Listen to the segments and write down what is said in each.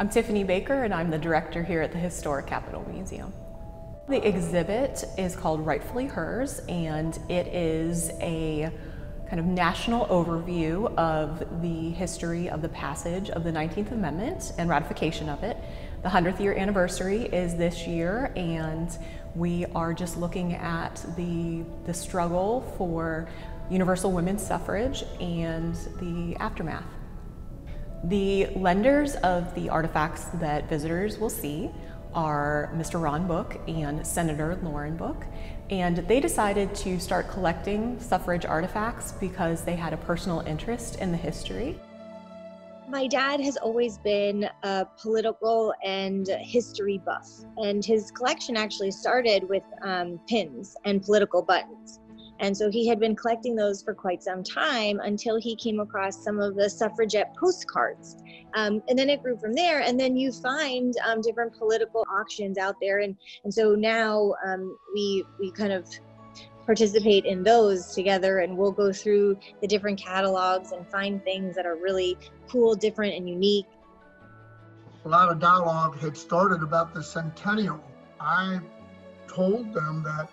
I'm Tiffany Baker and I'm the director here at the Historic Capitol Museum. The exhibit is called Rightfully Hers and it is a kind of national overview of the history of the passage of the 19th Amendment and ratification of it. The 100th year anniversary is this year and we are just looking at the, the struggle for universal women's suffrage and the aftermath. The lenders of the artifacts that visitors will see are Mr. Ron Book and Senator Lauren Book, and they decided to start collecting suffrage artifacts because they had a personal interest in the history. My dad has always been a political and history buff, and his collection actually started with um, pins and political buttons. And so he had been collecting those for quite some time until he came across some of the suffragette postcards. Um, and then it grew from there. And then you find um, different political auctions out there. And, and so now um, we, we kind of participate in those together and we'll go through the different catalogs and find things that are really cool, different, and unique. A lot of dialogue had started about the centennial. I told them that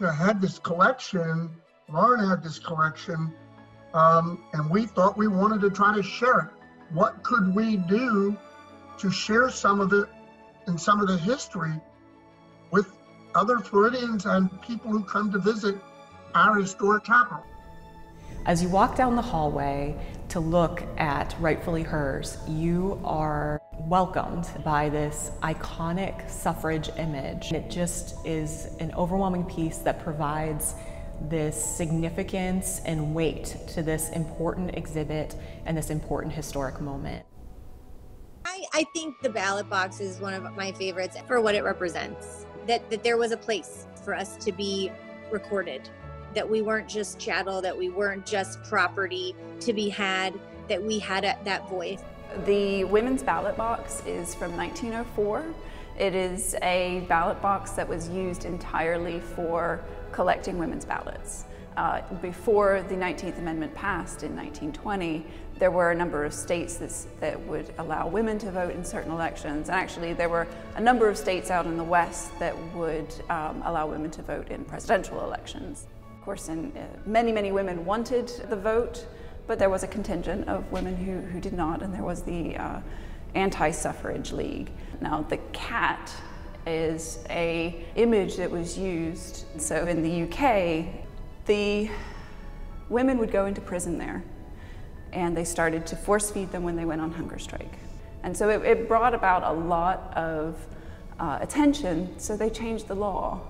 you know, had this collection, Lauren had this collection, um, and we thought we wanted to try to share it. What could we do to share some of it and some of the history with other Floridians and people who come to visit our historic capitol? As you walk down the hallway to look at Rightfully Hers, you are welcomed by this iconic suffrage image. It just is an overwhelming piece that provides this significance and weight to this important exhibit and this important historic moment. I, I think the ballot box is one of my favorites for what it represents. That, that there was a place for us to be recorded, that we weren't just chattel, that we weren't just property to be had, that we had a, that voice. The women's ballot box is from 1904. It is a ballot box that was used entirely for collecting women's ballots. Uh, before the 19th Amendment passed in 1920, there were a number of states that, that would allow women to vote in certain elections. And actually, there were a number of states out in the West that would um, allow women to vote in presidential elections. Course, in, uh, many, many women wanted the vote, but there was a contingent of women who, who did not, and there was the uh, Anti-Suffrage League. Now, the cat is a image that was used. So in the UK, the women would go into prison there, and they started to force feed them when they went on hunger strike. And so it, it brought about a lot of uh, attention, so they changed the law.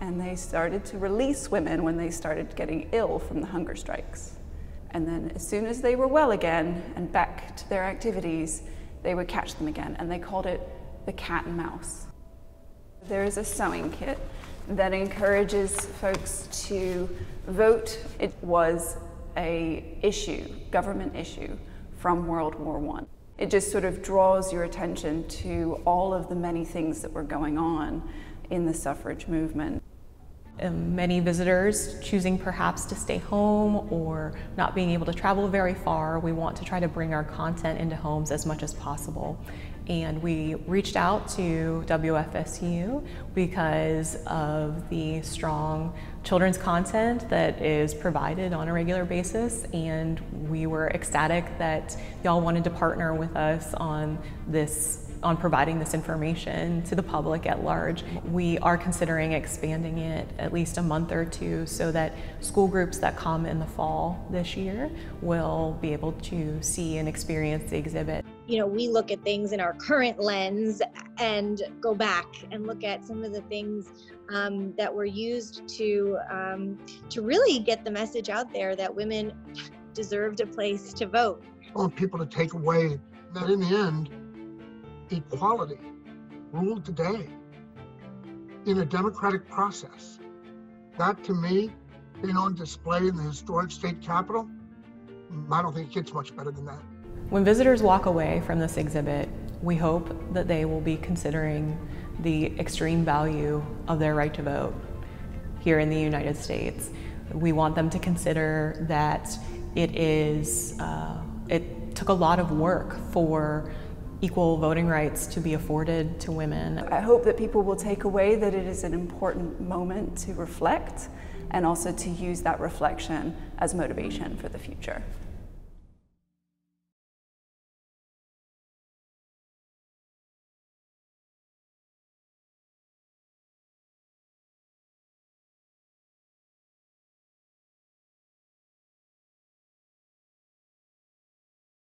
And they started to release women when they started getting ill from the hunger strikes. And then as soon as they were well again and back to their activities, they would catch them again. And they called it the cat and mouse. There is a sewing kit that encourages folks to vote. It was a issue, government issue, from World War I. It just sort of draws your attention to all of the many things that were going on in the suffrage movement. Um, many visitors choosing perhaps to stay home or not being able to travel very far, we want to try to bring our content into homes as much as possible. And we reached out to WFSU because of the strong children's content that is provided on a regular basis. And we were ecstatic that y'all wanted to partner with us on this on providing this information to the public at large. We are considering expanding it at least a month or two so that school groups that come in the fall this year will be able to see and experience the exhibit. You know, we look at things in our current lens and go back and look at some of the things um, that were used to um, to really get the message out there that women deserved a place to vote. I want people to take away that in the end, equality ruled today in a democratic process. That to me, being on display in the historic state capitol, I don't think it gets much better than that. When visitors walk away from this exhibit, we hope that they will be considering the extreme value of their right to vote here in the United States. We want them to consider that it is, uh, it took a lot of work for equal voting rights to be afforded to women. I hope that people will take away that it is an important moment to reflect and also to use that reflection as motivation for the future.